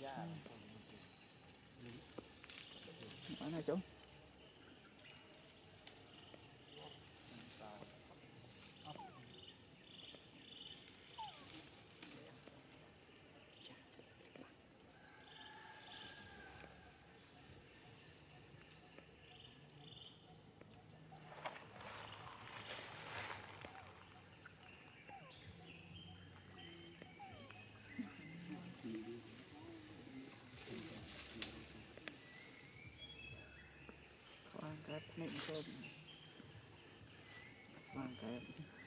Dạ, dạ. Bán này chú Making sure it's not good.